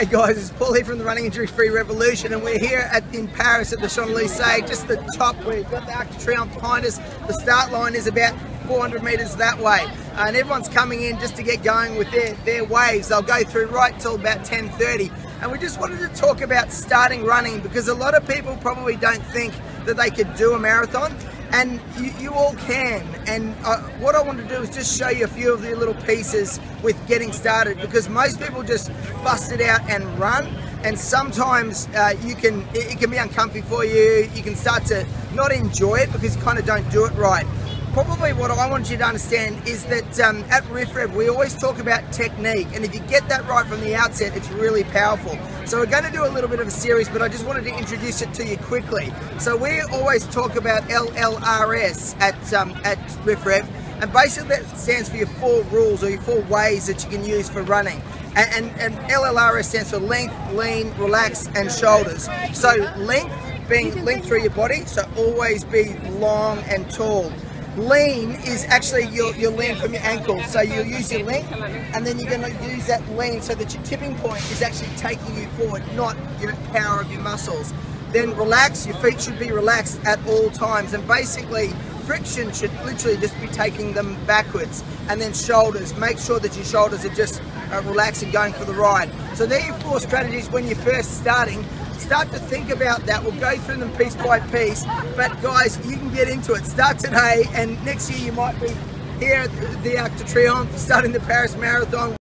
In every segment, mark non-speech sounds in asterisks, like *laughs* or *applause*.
Hey guys, it's Paul here from the Running Injury Free Revolution and we're here at, in Paris at the Champs-Élysées, just the top we've got the Arc de Triomphe behind us. The start line is about 400 metres that way uh, and everyone's coming in just to get going with their, their waves. They'll go through right till about 10.30 and we just wanted to talk about starting running because a lot of people probably don't think that they could do a marathon and you, you all can. And uh, what I want to do is just show you a few of the little pieces with getting started because most people just bust it out and run. And sometimes uh, you can it, it can be uncomfy for you. You can start to not enjoy it because you kind of don't do it right probably what I want you to understand is that um, at RIF REV we always talk about technique and if you get that right from the outset it's really powerful. So we're going to do a little bit of a series but I just wanted to introduce it to you quickly. So we always talk about LLRS at, um, at RIF REV and basically that stands for your four rules or your four ways that you can use for running. And, and, and LLRS stands for length, lean, relax and shoulders. So length being length through your body, so always be long and tall. Lean is actually your, your lean from your ankle. So you'll use your length and then you're going to use that lean so that your tipping point is actually taking you forward, not your power of your muscles. Then relax, your feet should be relaxed at all times and basically friction should literally just be taking them backwards. And then shoulders, make sure that your shoulders are just uh, relaxed and going for the ride. So there are your four strategies when you're first starting Start to think about that. We'll go through them piece by piece. But guys, you can get into it. Start today and next year you might be here at the Arc de Triomphe starting the Paris Marathon.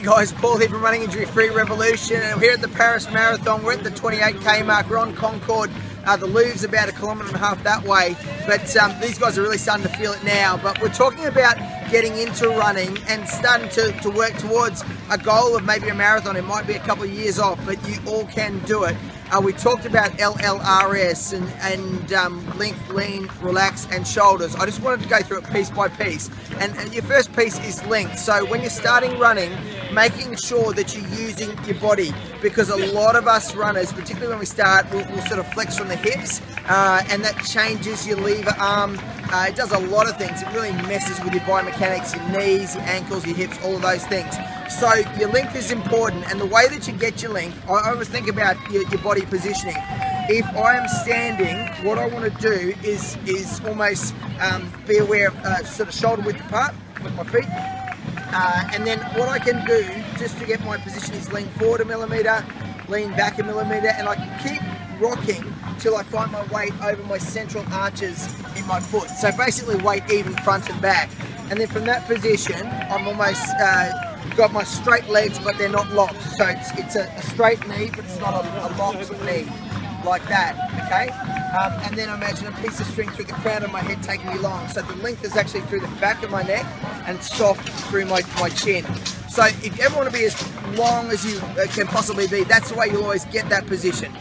guys, Paul here from Running Injury Free Revolution and we're here at the Paris Marathon. We're at the 28k mark. We're on Concorde. Uh, the Louvre's about a kilometre and a half that way, but um, these guys are really starting to feel it now. But we're talking about getting into running and starting to, to work towards a goal of maybe a marathon. It might be a couple of years off, but you all can do it. Uh, we talked about LLRS and, and um, length, lean, relax, and shoulders. I just wanted to go through it piece by piece. And, and your first piece is length. So when you're starting running, making sure that you're using your body because a lot of us runners, particularly when we start, will, will sort of flex from the hips uh, and that changes your lever arm. Uh, it does a lot of things. It really messes with your biomechanics, your knees, your ankles, your hips, all of those things. So your length is important and the way that you get your length, I always think about your, your body positioning. If I am standing, what I want to do is is almost um, be aware of uh, sort of shoulder width apart with my feet. Uh, and then what I can do just to get my position is lean forward a millimeter, lean back a millimeter, and I keep rocking till I find my weight over my central arches in my foot. So basically weight even front and back. And then from that position, I'm almost uh, got my straight legs, but they're not locked. So it's, it's a, a straight knee, but it's not a, a locked knee, like that, okay? Um, and then imagine a piece of string through the crown of my head taking me long. So the length is actually through the back of my neck and soft through my, my chin. So if you ever want to be as long as you uh, can possibly be, that's the way you'll always get that position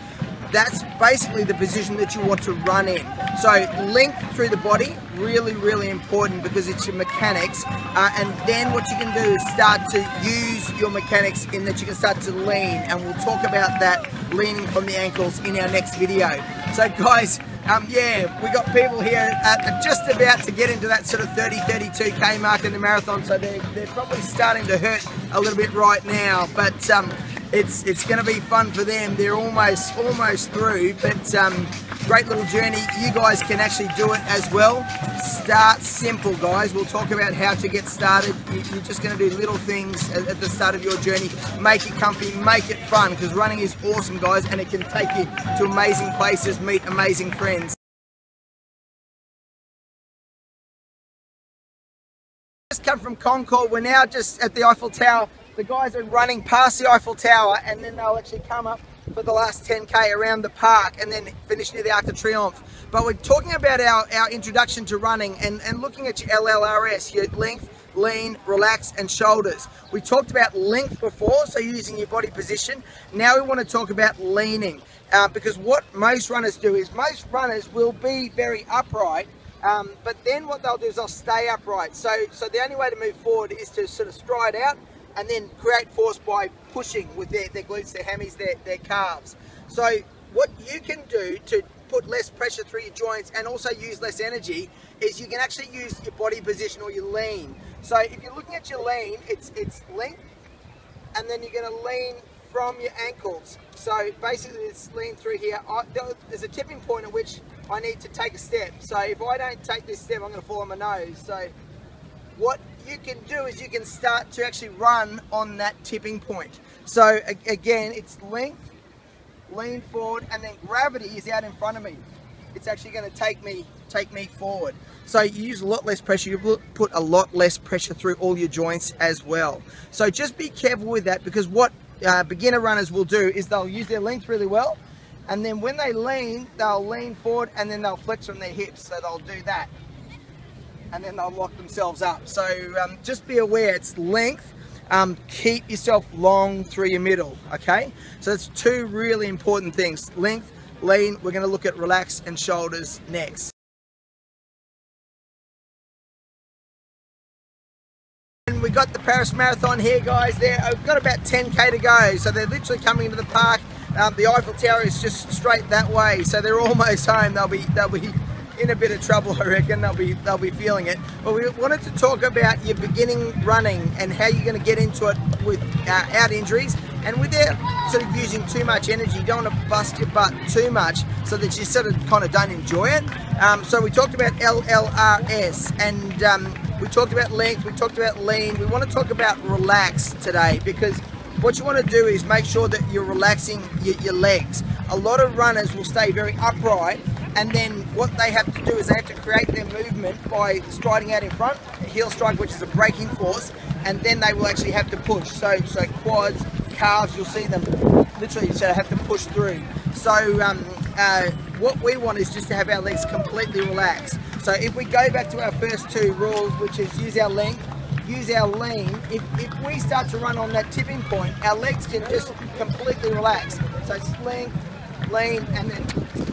that's basically the position that you want to run in. So length through the body, really, really important because it's your mechanics. Uh, and then what you can do is start to use your mechanics in that you can start to lean. And we'll talk about that leaning from the ankles in our next video. So guys, um, yeah, we got people here at, just about to get into that sort of 30, 32k mark in the marathon. So they're, they're probably starting to hurt a little bit right now. But um, it's it's going to be fun for them. They're almost almost through, but um, great little journey. You guys can actually do it as well. Start simple, guys. We'll talk about how to get started. You're just going to do little things at the start of your journey. Make it comfy, make it fun, because running is awesome, guys, and it can take you to amazing places, meet amazing friends. Just come from Concorde. We're now just at the Eiffel Tower the guys are running past the Eiffel Tower and then they'll actually come up for the last 10k around the park and then finish near the Arc de Triomphe. But we're talking about our, our introduction to running and, and looking at your LLRS, your length, lean, relax and shoulders. We talked about length before, so using your body position. Now we want to talk about leaning uh, because what most runners do is most runners will be very upright um, but then what they'll do is they'll stay upright. So, so the only way to move forward is to sort of stride out and then create force by pushing with their, their glutes, their hammies, their, their calves. So what you can do to put less pressure through your joints and also use less energy is you can actually use your body position or your lean. So if you're looking at your lean, it's it's length, and then you're going to lean from your ankles. So basically it's lean through here. I, there's a tipping point at which I need to take a step. So if I don't take this step, I'm going to fall on my nose. So what you can do is you can start to actually run on that tipping point. So again, it's length, lean forward, and then gravity is out in front of me. It's actually going to take me take me forward. So you use a lot less pressure, you put a lot less pressure through all your joints as well. So just be careful with that because what uh, beginner runners will do is they'll use their length really well and then when they lean, they'll lean forward and then they'll flex from their hips. So they'll do that and then they'll lock themselves up. So um, just be aware it's length. Um, keep yourself long through your middle, okay? So that's two really important things. Length, lean, we're gonna look at relax and shoulders next. And we got the Paris Marathon here, guys. There, I've got about 10k to go, so they're literally coming into the park. Um, the Eiffel Tower is just straight that way, so they're *laughs* almost home. They'll be they'll be in a bit of trouble, *laughs* I reckon. They'll be they'll be feeling it. But we wanted to talk about your beginning running and how you're going to get into it without uh, injuries and without sort of using too much energy. You don't want to bust your butt too much so that you sort of kind of don't enjoy it. Um, so we talked about LLRS and um, we talked about length, we talked about lean. We want to talk about relax today because what you want to do is make sure that you're relaxing your, your legs. A lot of runners will stay very upright and then what they have to do is they have to create their movement by striding out in front, heel strike which is a braking force, and then they will actually have to push. So, so quads, calves, you'll see them literally so have to push through. So um, uh, what we want is just to have our legs completely relaxed. So if we go back to our first two rules, which is use our length, use our lean, if, if we start to run on that tipping point, our legs can just completely relax. So it's length, lean, and then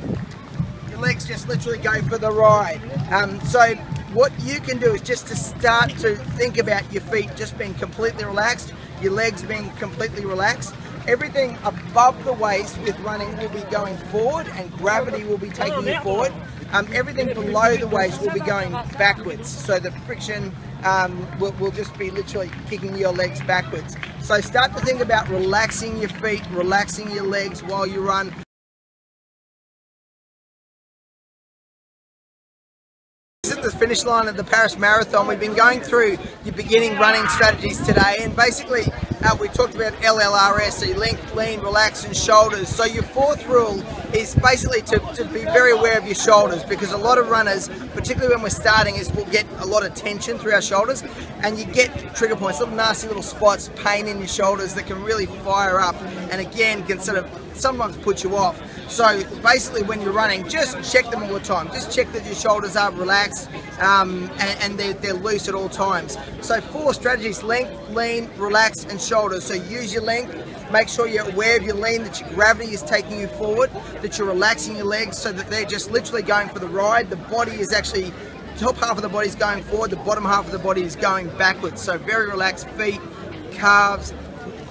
legs just literally go for the ride. Um, so what you can do is just to start to think about your feet just being completely relaxed, your legs being completely relaxed. Everything above the waist with running will be going forward and gravity will be taking you forward. Um, everything below the waist will be going backwards. So the friction um, will, will just be literally kicking your legs backwards. So start to think about relaxing your feet, relaxing your legs while you run. The finish line of the Paris Marathon. We've been going through your beginning running strategies today and basically uh, we talked about LLRS, so length, lean, relax and shoulders. So your fourth rule is basically to, to be very aware of your shoulders because a lot of runners, particularly when we're starting, is we'll get a lot of tension through our shoulders and you get trigger points, little nasty little spots, pain in your shoulders that can really fire up and again can sort of sometimes put you off. So basically when you're running, just check them all the time. Just check that your shoulders are relaxed um, and, and they're, they're, loose at all times. So four strategies, length, lean, relax and shoulders. So use your length, make sure you're aware of your lean, that your gravity is taking you forward, that you're relaxing your legs so that they're just literally going for the ride. The body is actually, top half of the body is going forward, the bottom half of the body is going backwards. So very relaxed feet, calves,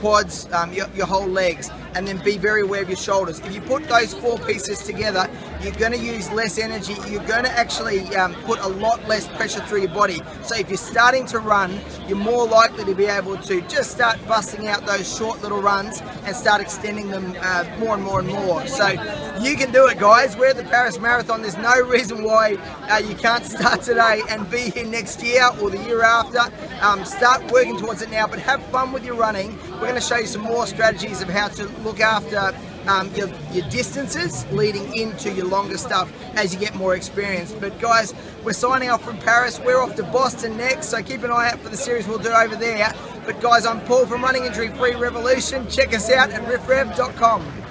quads, um, your, your whole legs and then be very aware of your shoulders. If you put those four pieces together, you're going to use less energy. You're going to actually um, put a lot less pressure through your body. So if you're starting to run, you're more likely to be able to just start busting out those short little runs and start extending them uh, more and more and more. So you can do it, guys. We're at the Paris Marathon. There's no *laughs* reason why uh, you can't start today and be here next year or the year after. Um, start working towards it now, but have fun with your running. We're going to show you some more strategies of how to look after um, your, your distances leading into your longer stuff as you get more experience. But guys, we're signing off from Paris. We're off to Boston next, so keep an eye out for the series we'll do over there. But guys, I'm Paul from Running Injury Free Revolution. Check us out at rifrev.com.